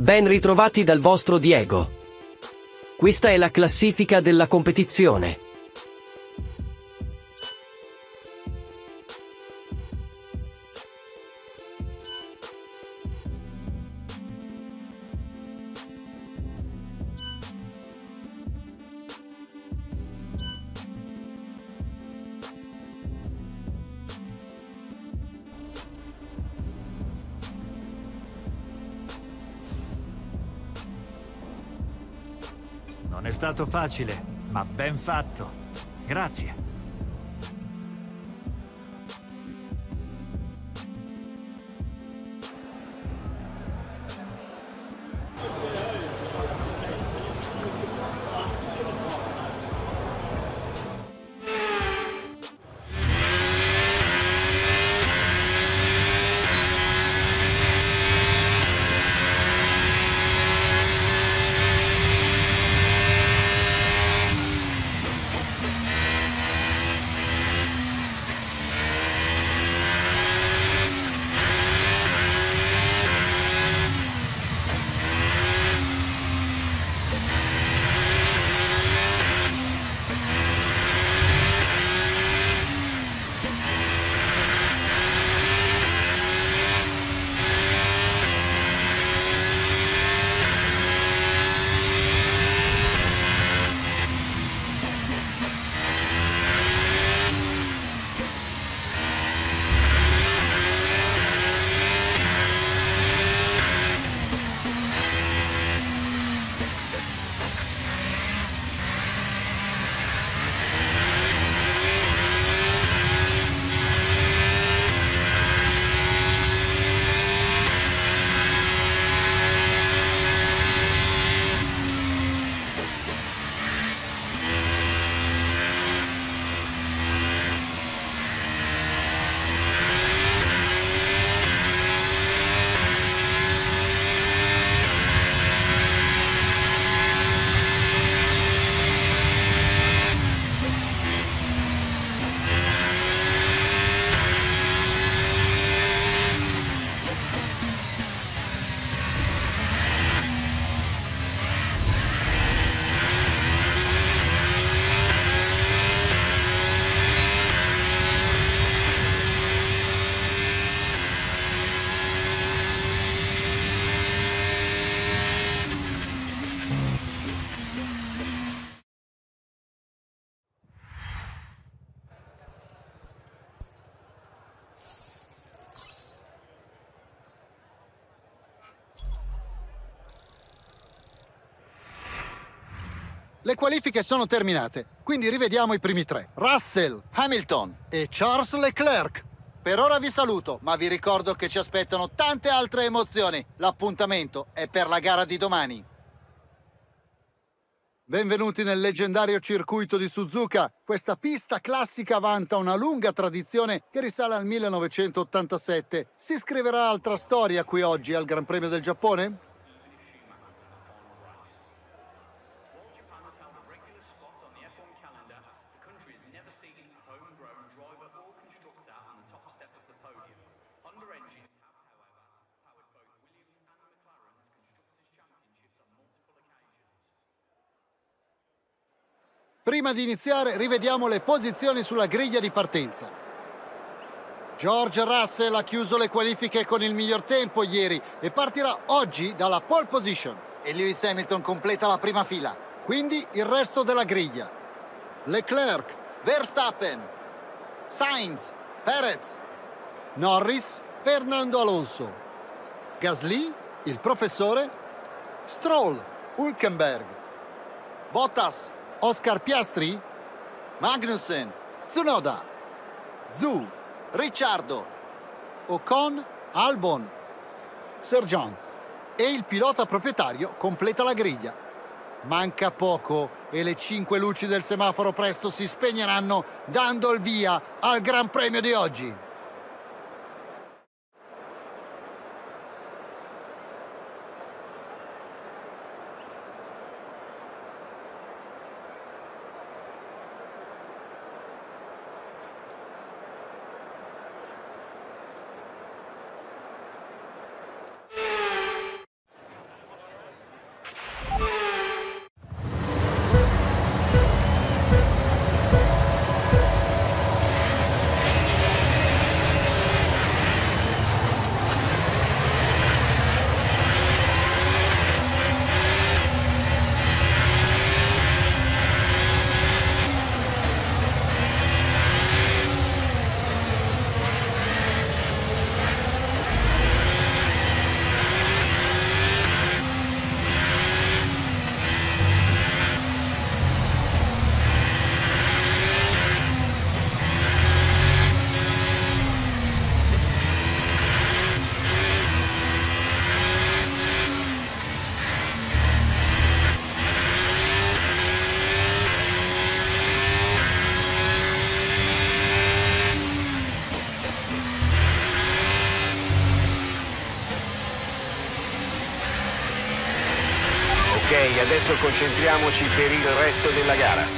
Ben ritrovati dal vostro Diego. Questa è la classifica della competizione. Facile, ma ben fatto. Grazie. Le qualifiche sono terminate, quindi rivediamo i primi tre. Russell, Hamilton e Charles Leclerc. Per ora vi saluto, ma vi ricordo che ci aspettano tante altre emozioni. L'appuntamento è per la gara di domani. Benvenuti nel leggendario circuito di Suzuka. Questa pista classica vanta una lunga tradizione che risale al 1987. Si scriverà altra storia qui oggi al Gran Premio del Giappone? Prima di iniziare rivediamo le posizioni sulla griglia di partenza. George Russell ha chiuso le qualifiche con il miglior tempo ieri e partirà oggi dalla pole position. E Lewis Hamilton completa la prima fila. Quindi il resto della griglia. Leclerc, Verstappen, Sainz, Perez, Norris, Fernando Alonso, Gasly, il professore, Stroll, Hulkenberg, Bottas, Oscar Piastri, Magnussen, Tsunoda, Zhu, Ricciardo, Ocon, Albon, Sergent e il pilota proprietario completa la griglia. Manca poco e le cinque luci del semaforo presto si spegneranno dando il via al Gran Premio di oggi. Adesso concentriamoci per il resto della gara.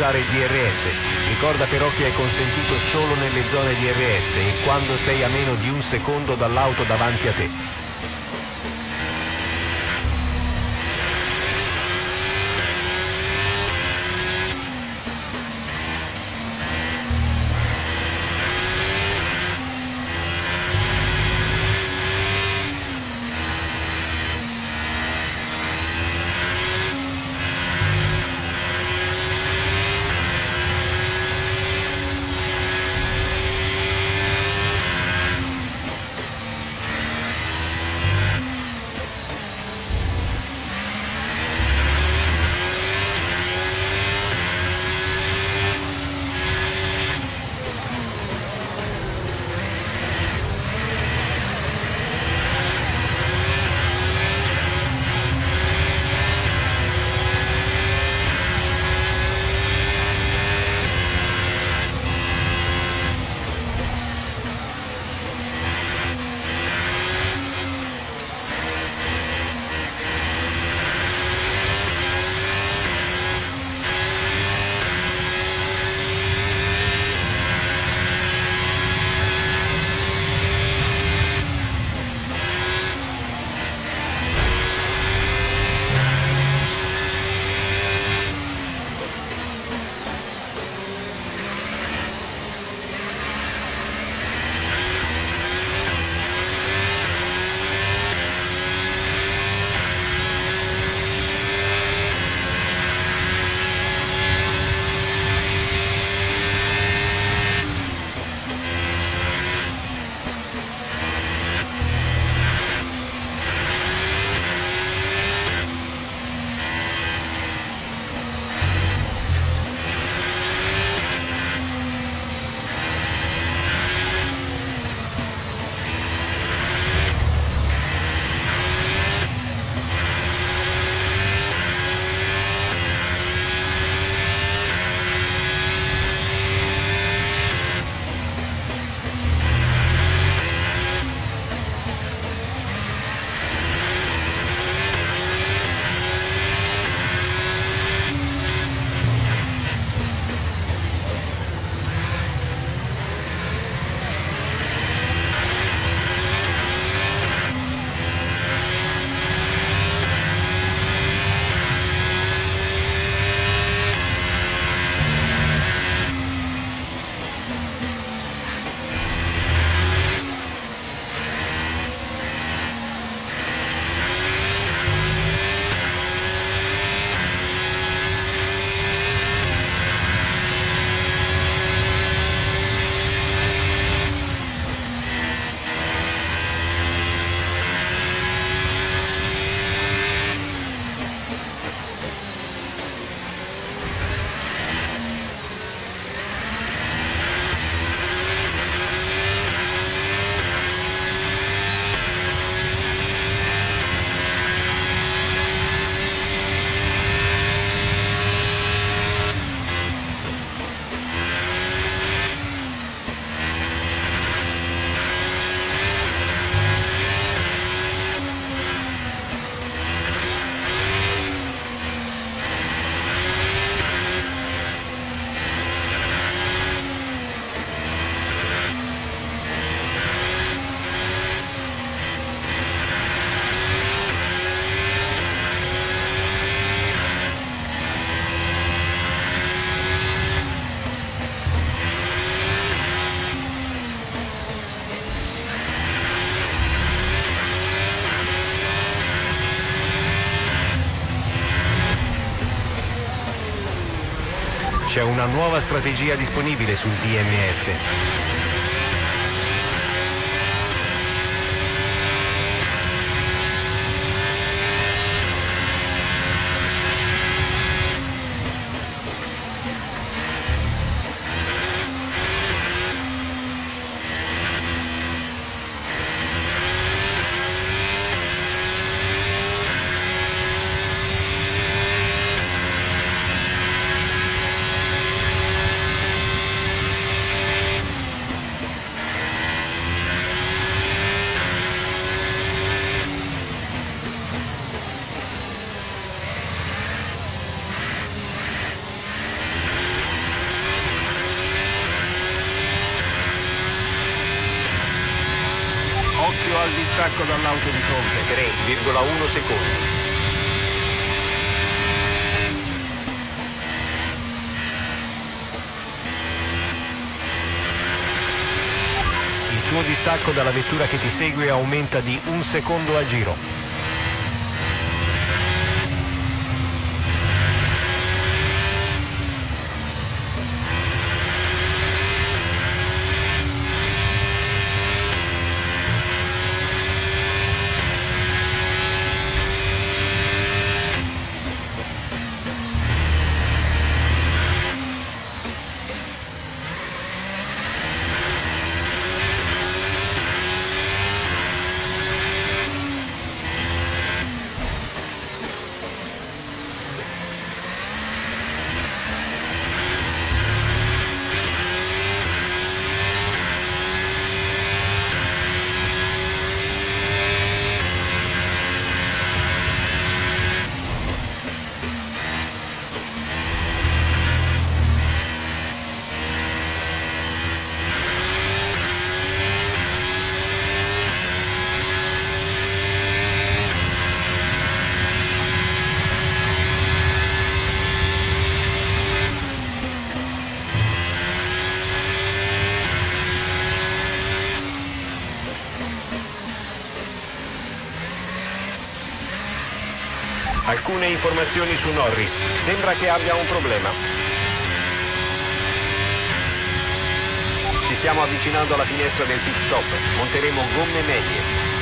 Usare il DRS. Ricorda però che è consentito solo nelle zone DRS e quando sei a meno di un secondo dall'auto davanti a te. Nuova strategia disponibile sul DMF. Occhio al distacco dall'auto di fronte. 3,1 secondi. Il tuo distacco dalla vettura che ti segue aumenta di un secondo al giro. Alcune informazioni su Norris. Sembra che abbia un problema. Ci stiamo avvicinando alla finestra del pit stop. Monteremo gomme medie.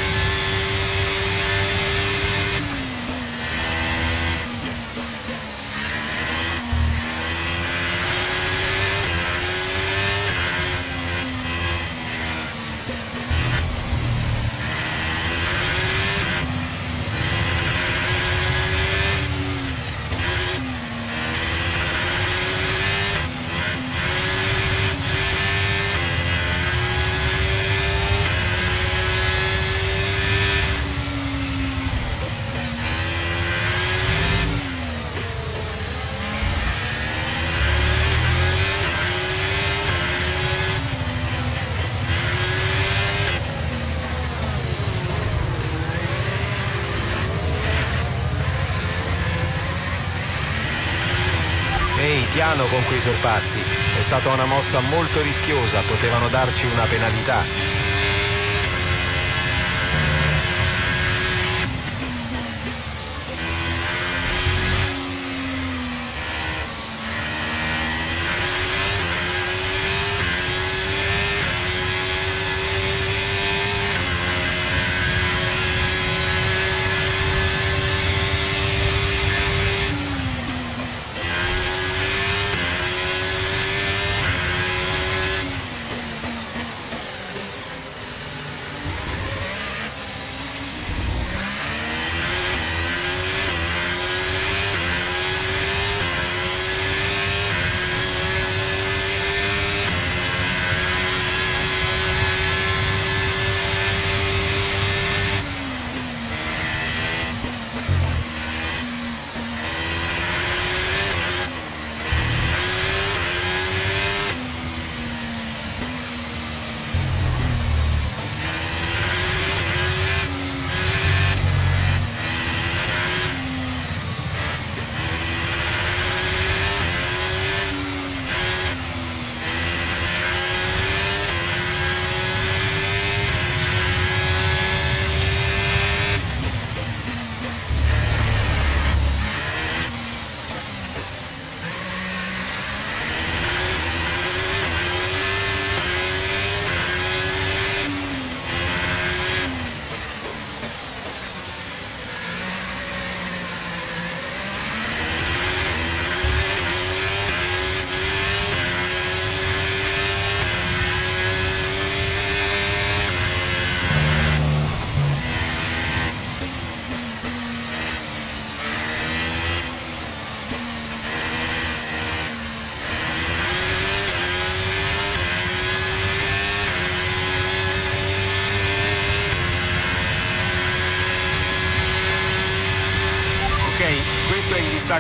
Piano con quei sorpassi. È stata una mossa molto rischiosa, potevano darci una penalità.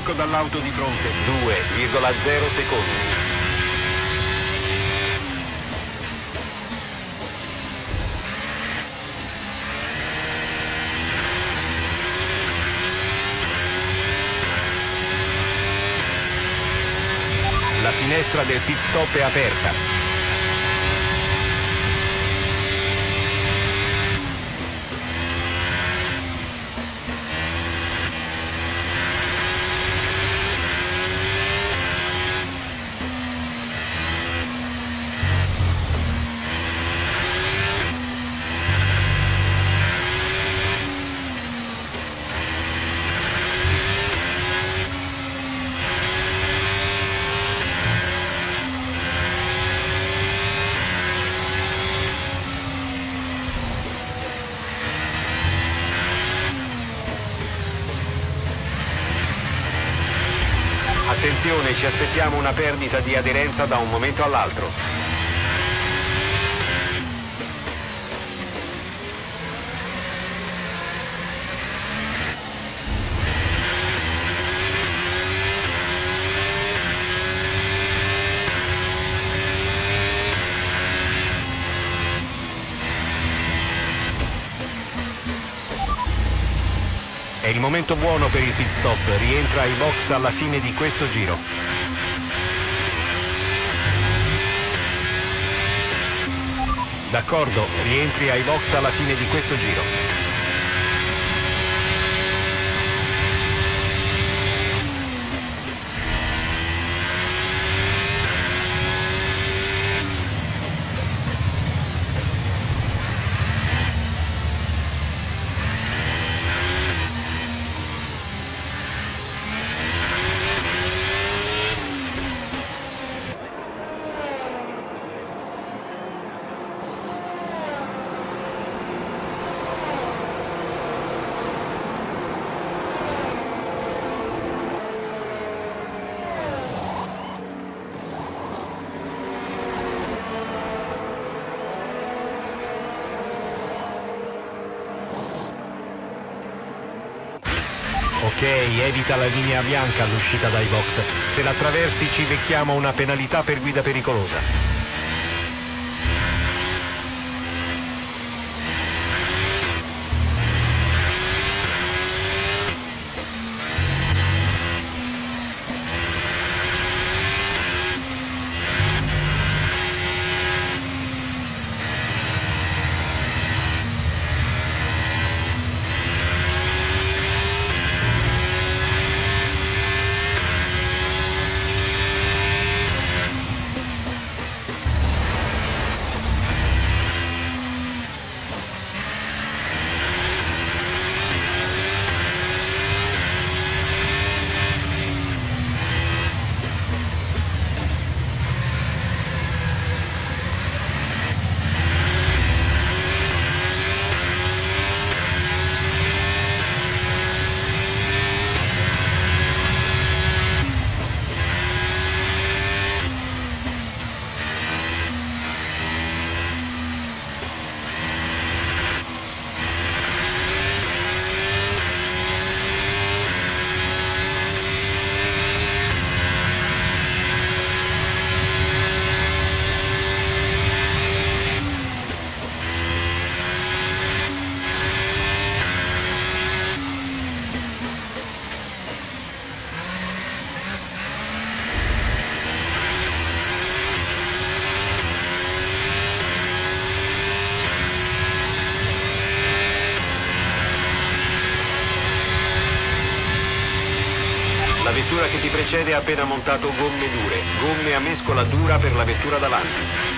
Distacco dall'auto di fronte. 2,0 secondi. La finestra del pit stop è aperta. Ci aspettiamo una perdita di aderenza da un momento all'altro. È il momento buono per il pit stop, rientra ai box alla fine di questo giro. D'accordo, rientri ai box alla fine di questo giro. Evita la linea bianca all'uscita dai box. Se l'attraversi ci becchiamo una penalità per guida pericolosa. Vettura che ti precede ha appena montato gomme dure, gomme a mescola dura per la vettura davanti.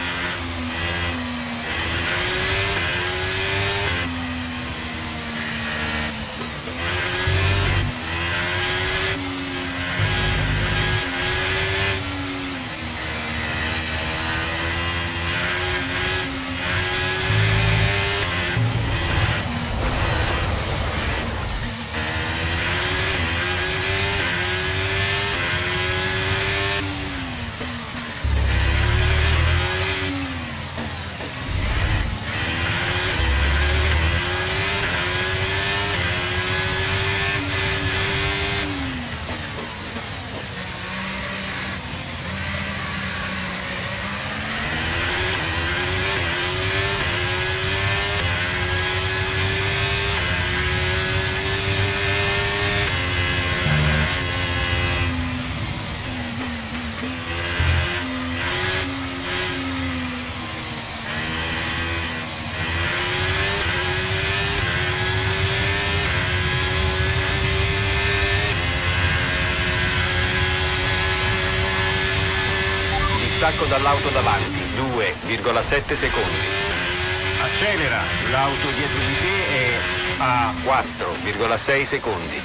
Distacco dall'auto davanti, 2,7 secondi. Accelera, l'auto dietro di te è a 4,6 secondi.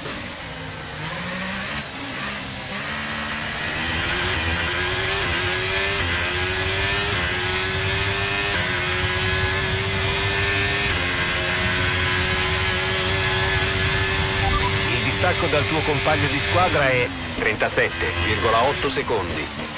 Il distacco dal tuo compagno di squadra è 37,8 secondi.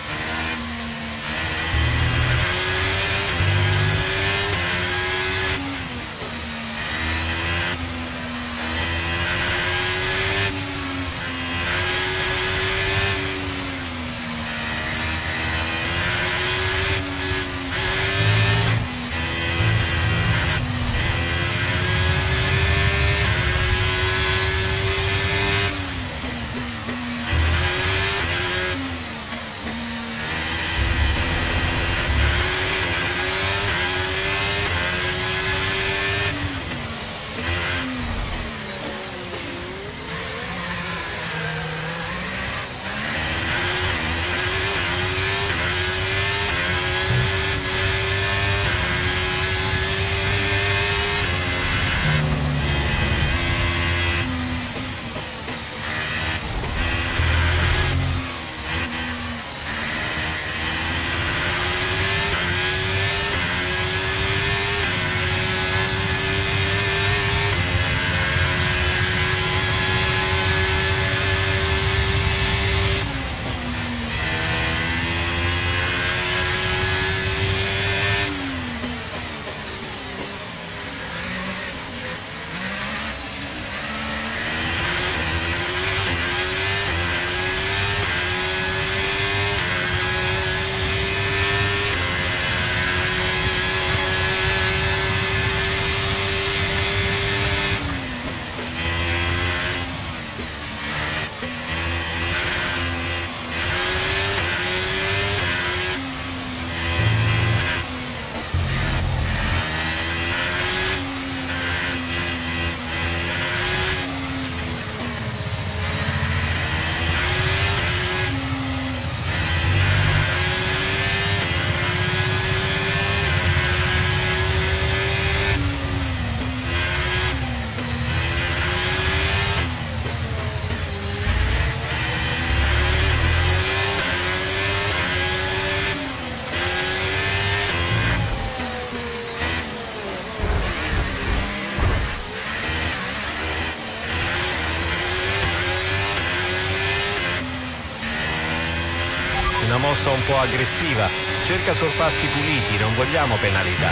Mossa un po' aggressiva. Cerca sorpassi puliti, non vogliamo penalità.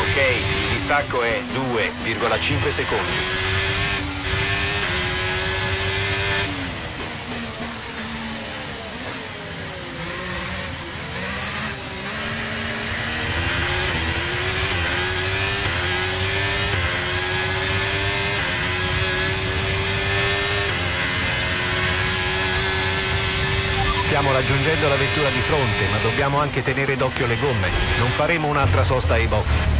Ok, il distacco è 2,5 secondi. Stiamo raggiungendo la vettura di fronte, ma dobbiamo anche tenere d'occhio le gomme. Non faremo un'altra sosta ai box.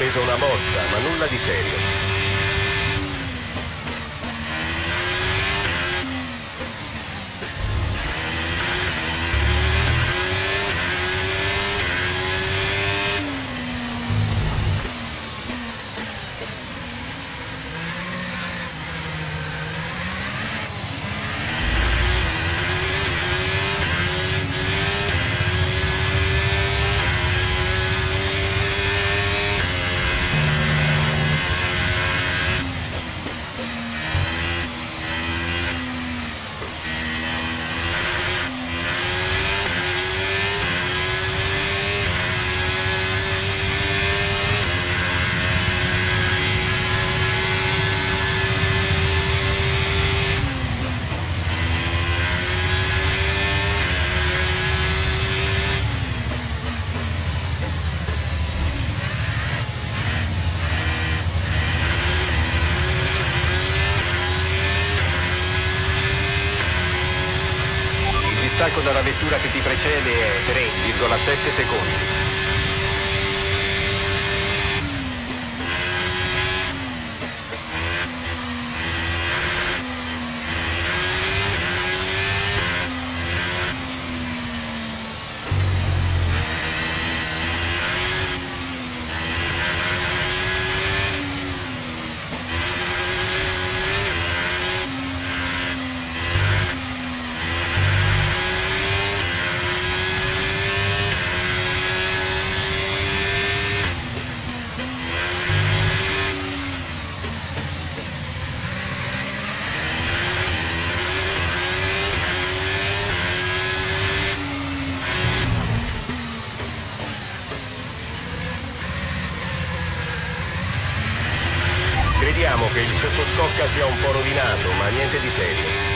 Preso una bozza, ma nulla di serio. Vettura che ti precede è 3,7 secondi. Sia un po' rovinato, ma niente di serio.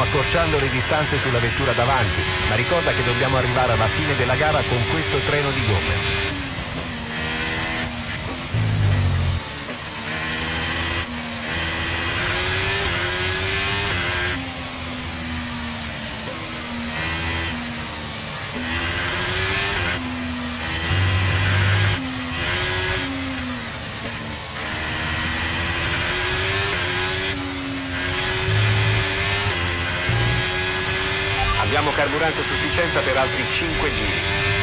Stiamo accorciando le distanze sulla vettura davanti, ma ricorda che dobbiamo arrivare alla fine della gara con questo treno di gomme. Abbiamo carburante a sufficienza per altri 5 giri.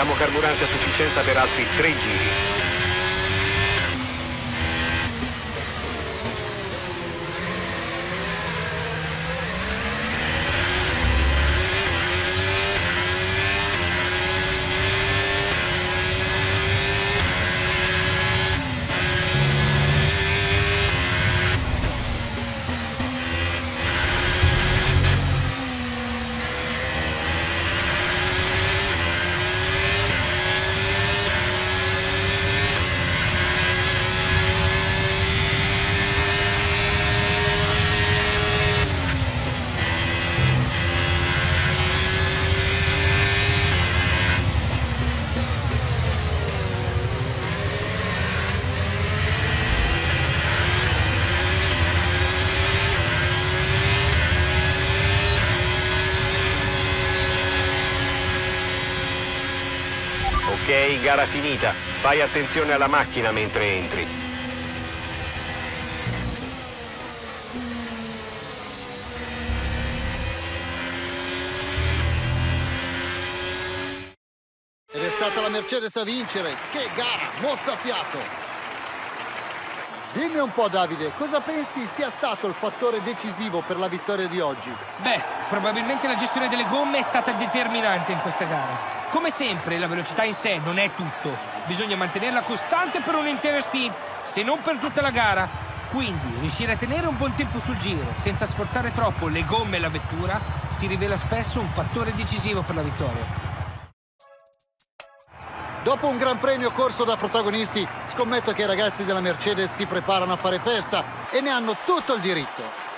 Abbiamo carburante a sufficienza per altri tre giri. Ok, gara finita. Fai attenzione alla macchina mentre entri. Ed è stata la Mercedes a vincere. Che gara, mozzafiato! Dimmi un po' Davide, cosa pensi sia stato il fattore decisivo per la vittoria di oggi? Beh, probabilmente la gestione delle gomme è stata determinante in questa gara. Come sempre, la velocità in sé non è tutto. Bisogna mantenerla costante per un intero stint, se non per tutta la gara. Quindi, riuscire a tenere un buon tempo sul giro, senza sforzare troppo le gomme e la vettura, si rivela spesso un fattore decisivo per la vittoria. Dopo un gran premio corso da protagonisti, scommetto che i ragazzi della Mercedes si preparano a fare festa e ne hanno tutto il diritto.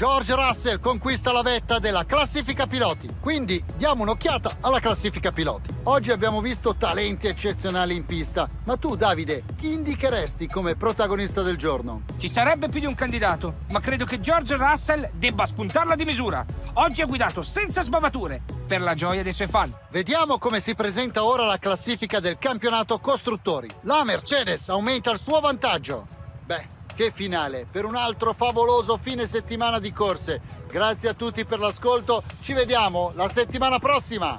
George Russell conquista la vetta della classifica piloti. Quindi diamo un'occhiata alla classifica piloti. Oggi abbiamo visto talenti eccezionali in pista, ma tu Davide, chi indicheresti come protagonista del giorno? Ci sarebbe più di un candidato, ma credo che George Russell debba spuntarla di misura. Oggi ha guidato senza sbavature, per la gioia dei suoi fan. Vediamo come si presenta ora la classifica del campionato costruttori. La Mercedes aumenta il suo vantaggio. Beh, che finale per un altro favoloso fine settimana di corse. Grazie a tutti per l'ascolto, ci vediamo la settimana prossima.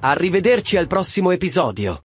Arrivederci al prossimo episodio.